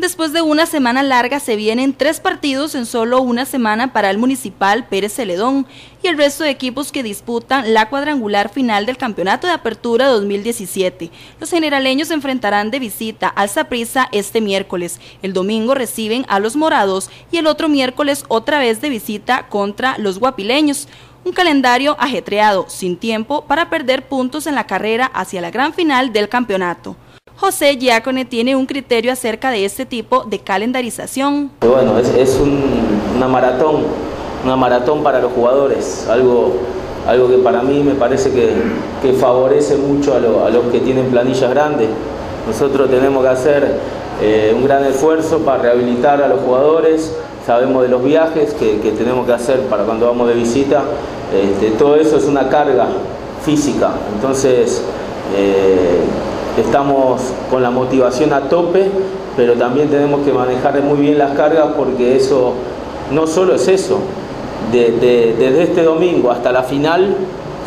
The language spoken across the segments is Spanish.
Después de una semana larga se vienen tres partidos en solo una semana para el municipal Pérez Celedón y el resto de equipos que disputan la cuadrangular final del Campeonato de Apertura 2017. Los generaleños se enfrentarán de visita al Saprissa este miércoles. El domingo reciben a los morados y el otro miércoles otra vez de visita contra los guapileños. Un calendario ajetreado, sin tiempo para perder puntos en la carrera hacia la gran final del campeonato. José Giacone tiene un criterio acerca de este tipo de calendarización. Bueno, es, una maratón, una maratón para los jugadores, algo, algo que para mí me parece que, favorece mucho a, los que tienen planillas grandes. Nosotros tenemos que hacer eh, un gran esfuerzo para rehabilitar a los jugadores, sabemos de los viajes que, tenemos que hacer para cuando vamos de visita, este, todo eso es una carga física, entonces eh, estamos con la motivación a tope, pero también tenemos que manejar muy bien las cargas porque eso no solo es eso, desde este domingo hasta la final,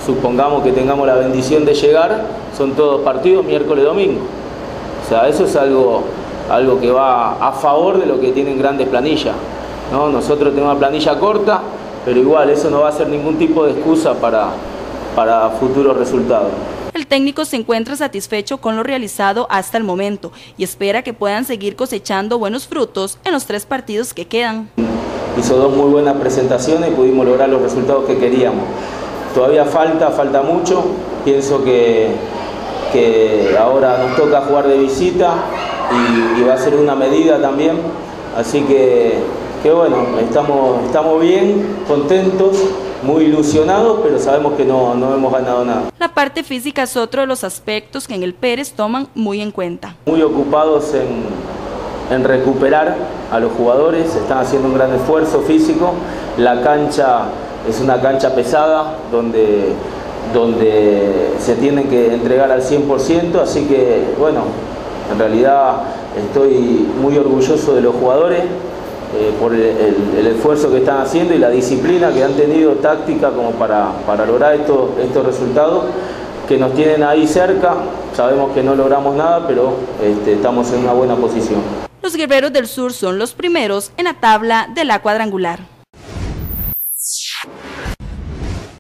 supongamos que tengamos la bendición de llegar, son todos partidos miércoles domingo. O sea, eso es algo, algo que va a favor de lo que tienen grandes planillas. ¿no? Nosotros tenemos una planilla corta, pero igual eso no va a ser ningún tipo de excusa para, para futuros resultados. Técnico se encuentra satisfecho con lo realizado hasta el momento y espera que puedan seguir cosechando buenos frutos en los tres partidos que quedan. Hizo dos muy buenas presentaciones y pudimos lograr los resultados que queríamos. Todavía falta, falta mucho. Pienso que, que ahora nos toca jugar de visita y, y va a ser una medida también. Así que que bueno, estamos, estamos bien, contentos, muy ilusionados, pero sabemos que no, no hemos ganado nada. La parte física es otro de los aspectos que en el Pérez toman muy en cuenta. Muy ocupados en, en recuperar a los jugadores, están haciendo un gran esfuerzo físico, la cancha es una cancha pesada donde, donde se tienen que entregar al 100%, así que bueno, en realidad estoy muy orgulloso de los jugadores, eh, por el, esfuerzo que están haciendo y la disciplina que han tenido táctica como para, para lograr estos, estos resultados que nos tienen ahí cerca. Sabemos que no logramos nada, pero este, estamos en una buena posición. Los guerreros del sur son los primeros en la tabla de la cuadrangular.